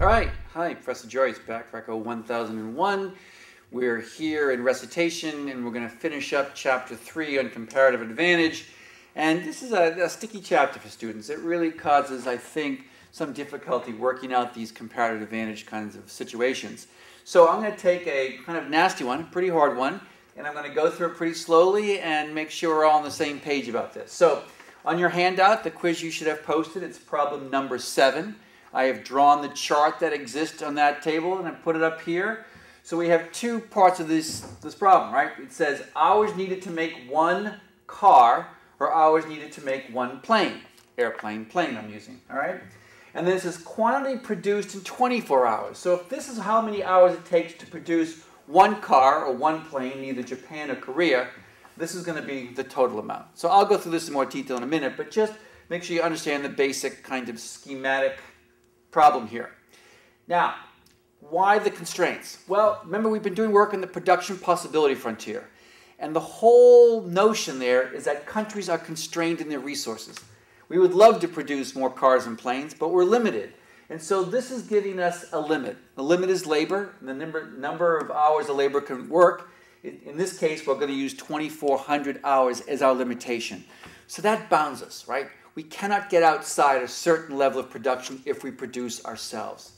All right, hi, Professor Joyce, back for Econ 1001. We're here in recitation and we're going to finish up chapter 3 on comparative advantage. And this is a, a, sticky chapter for students. It really causes, I think, some difficulty working out these comparative advantage kinds of situations. So I'm going to take a kind of nasty one, pretty hard one, and I'm going to go through it pretty slowly and make sure we're all on the same page about this. So on your handout, the quiz you should have posted, it's problem number 7. I have drawn the chart that exists on that table and I put it up here. So we have two parts of this, this problem, right? It says hours needed to make one car or hours needed to make one plane. Airplane, plane I'm using, all right? And this is quantity produced in 24 hours. So if this is how many hours it takes to produce one car or one plane in either Japan or Korea, this is going to be the total amount. So I'll go through this in more detail in a minute, but just make sure you understand the basic kind of schematic problem here. Now, why the constraints? Well, remember we've been doing work in the production possibility frontier. And the whole notion there is that countries are constrained in their resources. We would love to produce more cars and planes, but we're limited. And so this is giving us a limit. The limit is labor, the number, number of hours a labor can work. In this case, we're going to use 2,400 hours as our limitation. So that bounds us, right? We cannot get outside a certain level of production if we produce ourselves.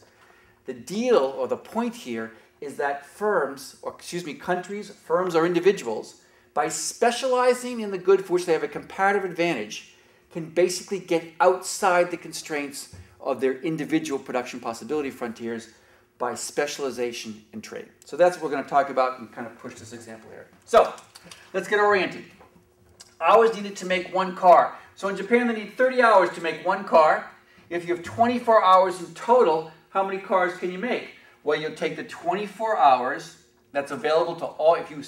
The deal or the point here is that firms, or excuse me, countries, firms, or individuals, by specializing in the good for which they have a comparative advantage, can basically get outside the constraints of their individual production possibility frontiers by specialization in trade. So that's what we're going to talk about and kind of push this example here. So let's get oriented. Hours needed to make one car. So in Japan, they need 30 hours to make one car. If you have 24 hours in total, how many cars can you make? Well, you'll take the 24 hours that's available to all, if you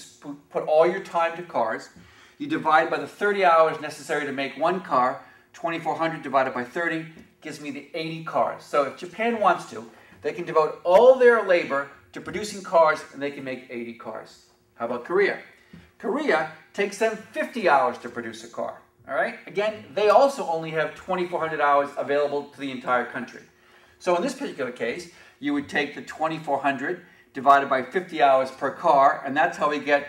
put all your time to cars, you divide by the 30 hours necessary to make one car, 2400 divided by 30 gives me the 80 cars. So if Japan wants to, they can devote all their labor to producing cars and they can make 80 cars. How about Korea? Korea takes them 50 hours to produce a car. All right? Again, they also only have 2,400 hours available to the entire country. So in this particular case, you would take the 2,400 divided by 50 hours per car, and that's how we get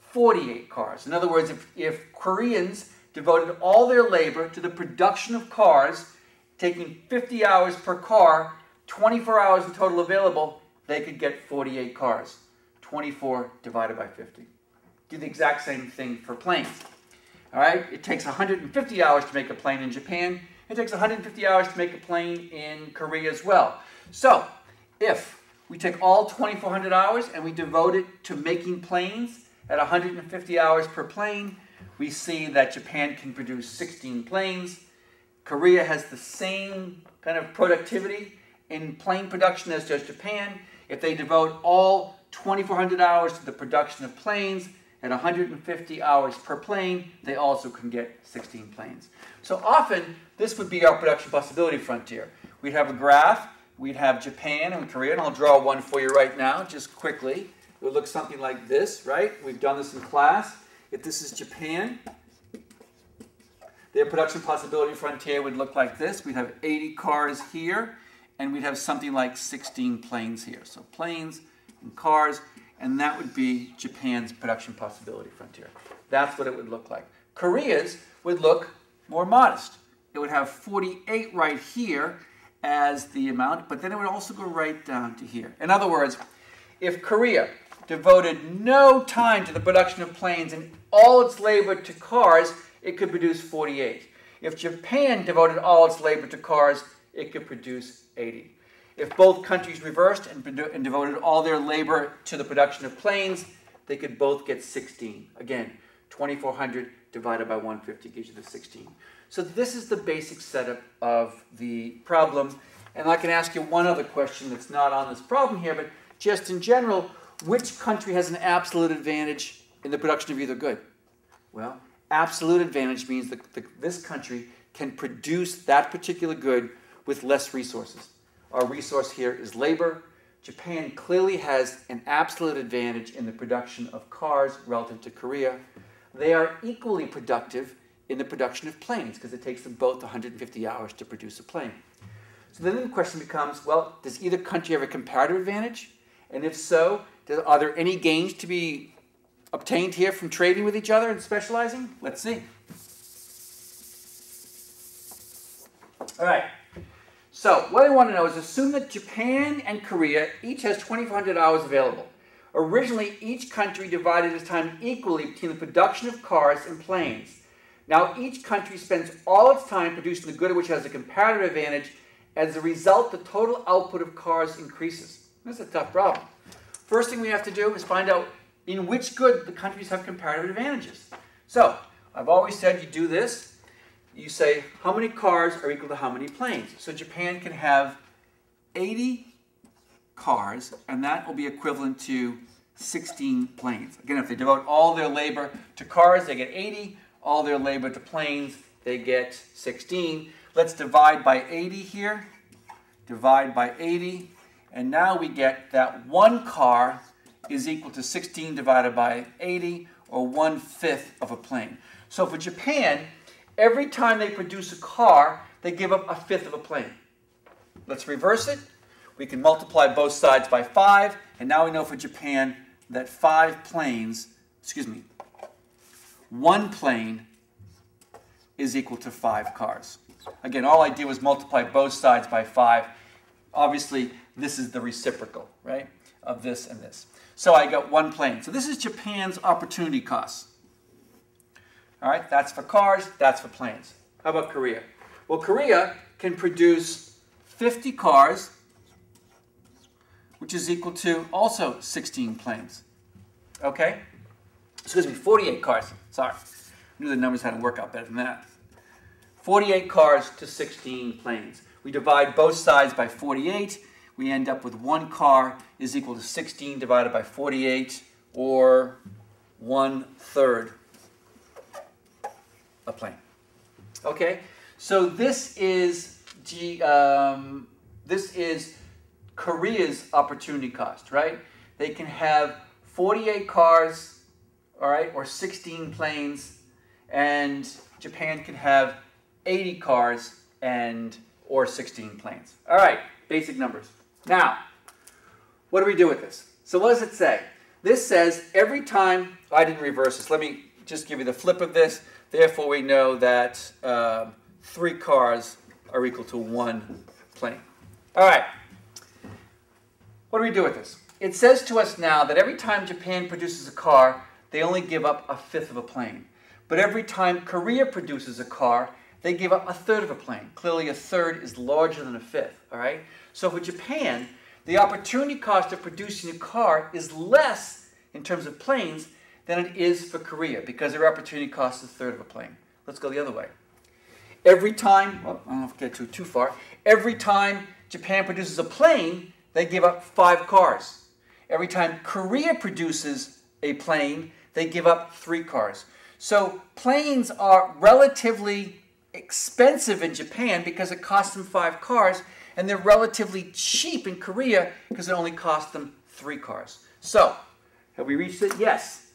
48 cars. In other words, if, if Koreans devoted all their labor to the production of cars, taking 50 hours per car, 24 hours in total available, they could get 48 cars. 24 divided by 50. Do the exact same thing for planes. All right, it takes 150 hours to make a plane in Japan. It takes 150 hours to make a plane in Korea as well. So, if we take all 2,400 hours and we devote it to making planes at 150 hours per plane, we see that Japan can produce 16 planes. Korea has the same kind of productivity in plane production as does Japan. If they devote all 2,400 hours to the production of planes, at 150 hours per plane, they also can get 16 planes. So often, this would be our production possibility frontier. We'd have a graph, we'd have Japan and Korea, and I'll draw one for you right now, just quickly. It would look something like this, right? We've done this in class. If this is Japan, their production possibility frontier would look like this. We'd have 80 cars here, and we'd have something like 16 planes here. So planes and cars and that would be Japan's production possibility frontier. That's what it would look like. Korea's would look more modest. It would have 48 right here as the amount, but then it would also go right down to here. In other words, if Korea devoted no time to the production of planes and all its labor to cars, it could produce 48. If Japan devoted all its labor to cars, it could produce 80. If both countries reversed and, and devoted all their labor to the production of planes, they could both get 16. Again, 2,400 divided by 150 gives you the 16. So this is the basic setup of the problem. And I can ask you one other question that's not on this problem here, but just in general, which country has an absolute advantage in the production of either good? Well, absolute advantage means that the, this country can produce that particular good with less resources. Our resource here is labor. Japan clearly has an absolute advantage in the production of cars relative to Korea. They are equally productive in the production of planes because it takes them both 150 hours to produce a plane. So then the question becomes, well, does either country have a comparative advantage? And if so, are there any gains to be obtained here from trading with each other and specializing? Let's see. All right. So what I want to know is assume that Japan and Korea each has 2,400 hours available. Originally, each country divided its time equally between the production of cars and planes. Now, each country spends all its time producing the good which has a comparative advantage. As a result, the total output of cars increases. That's a tough problem. First thing we have to do is find out in which good the countries have comparative advantages. So, I've always said you do this. You say, how many cars are equal to how many planes? So Japan can have 80 cars, and that will be equivalent to 16 planes. Again, if they devote all their labor to cars, they get 80. All their labor to planes, they get 16. Let's divide by 80 here. Divide by 80. And now we get that one car is equal to 16 divided by 80, or one-fifth of a plane. So for Japan, every time they produce a car, they give up a fifth of a plane. Let's reverse it. We can multiply both sides by 5, and now we know for Japan that 5 planes, excuse me, one plane is equal to 5 cars. Again, all I did was multiply both sides by 5. Obviously, this is the reciprocal, right, of this and this. So I got one plane. So this is Japan's opportunity cost. All right, that's for cars, that's for planes. How about Korea? Well, Korea can produce 50 cars, which is equal to also 16 planes. Okay? Excuse me, 48 cars. Sorry. I knew the numbers had to work out better than that. 48 cars to 16 planes. We divide both sides by 48. We end up with one car is equal to 16 divided by 48, or one third a plane. Okay, so this is G, um, this is Korea's opportunity cost, right? They can have 48 cars, all right, or 16 planes, and Japan can have 80 cars and or 16 planes. All right, basic numbers. Now, what do we do with this? So what does it say? This says every time, I didn't reverse this. Let me just give you the flip of this. Therefore, we know that uh, three cars are equal to one plane. All right. What do we do with this? It says to us now that every time Japan produces a car, they only give up a fifth of a plane. But every time Korea produces a car, they give up a third of a plane. Clearly, a third is larger than a fifth, all right? So for Japan, the opportunity cost of producing a car is less in terms of planes than it is for Korea because their opportunity cost is a third of a plane. Let's go the other way. Every time, well, I don't to get too, too far, every time Japan produces a plane, they give up five cars. Every time Korea produces a plane, they give up three cars. So planes are relatively expensive in Japan because it costs them five cars, and they're relatively cheap in Korea because it only costs them three cars. So, have we reached it? Yes.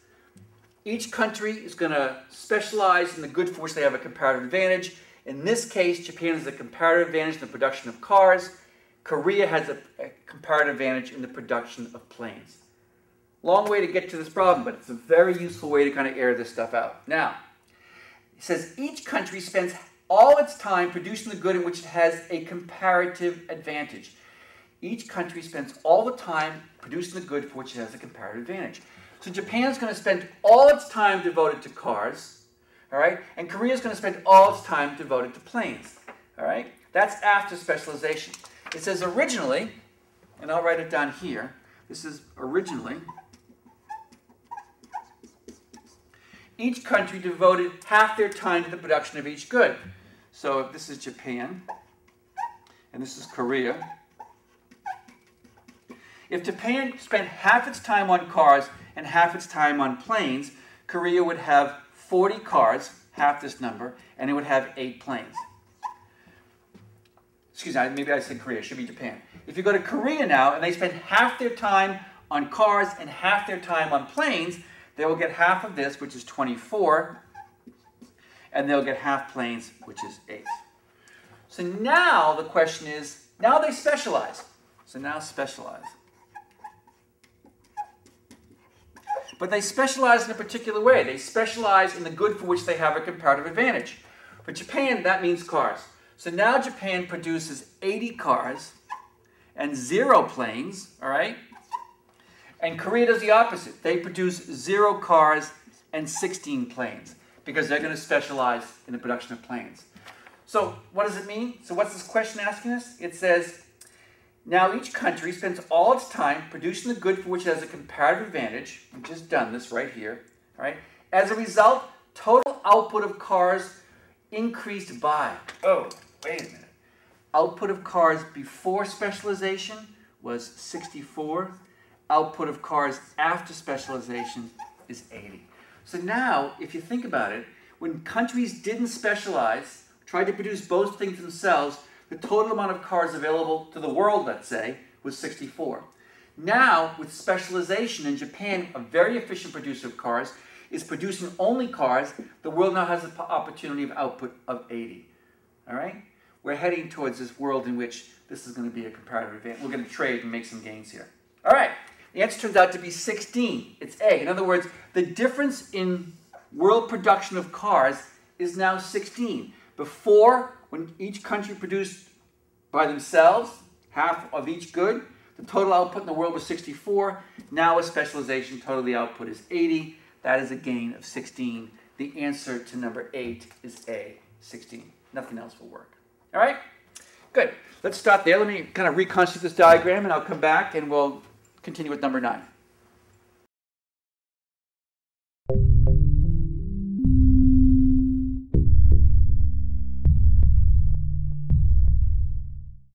Each country is going to specialize in the good for which they have a comparative advantage. In this case, Japan has a comparative advantage in the production of cars. Korea has a, a comparative advantage in the production of planes. Long way to get to this problem, but it's a very useful way to kind of air this stuff out. Now, it says each country spends all its time producing the good in which it has a comparative advantage. Each country spends all the time producing the good for which it has a comparative advantage. So Japan's going to spend all its time devoted to cars, all right? And Korea's going to spend all its time devoted to planes, all right? That's after specialization. It says originally, and I'll write it down here, this is originally, each country devoted half their time to the production of each good. So if this is Japan, and this is Korea, if Japan spent half its time on cars and half its time on planes, Korea would have 40 cars, half this number, and it would have eight planes. Excuse me, maybe I said Korea, it should be Japan. If you go to Korea now and they spend half their time on cars and half their time on planes, they will get half of this, which is 24, and they'll get half planes, which is 8. So now the question is, Now they specialize. So now specialize. But they specialize in a particular way. They specialize in the good for which they have a comparative advantage. For Japan, that means cars. So now Japan produces 80 cars and zero planes, all right? And Korea does the opposite. They produce zero cars and 16 planes because they're going to specialize in the production of planes. So what does it mean? So what's this question asking us? It says, now each country spends all its time producing the good for which it has a comparative advantage. We've just done this right here, right? As a result, total output of cars increased by, oh, wait a minute. Output of cars before specialization was 64. Output of cars after specialization is 80. So now, if you think about it, when countries didn't specialize, tried to produce both things themselves, the total amount of cars available to the world, let's say, was 64. Now, with specialization in Japan, a very efficient producer of cars, is producing only cars, the world now has the opportunity of output of 80. All right? We're heading towards this world in which this is going to be a comparative advantage. We're going to trade and make some gains here. All right. The answer turns out to be 16. It's A. In other words, the difference in world production of cars is now 16. Before, when each country produced by themselves half of each good, the total output in the world was 64. Now with specialization, total the output is 80. That is a gain of 16. The answer to number 8 is A, 16. Nothing else will work. All right? Good. Let's stop there. Let me kind of reconstitute this diagram, and I'll come back and we'll continue with number 9.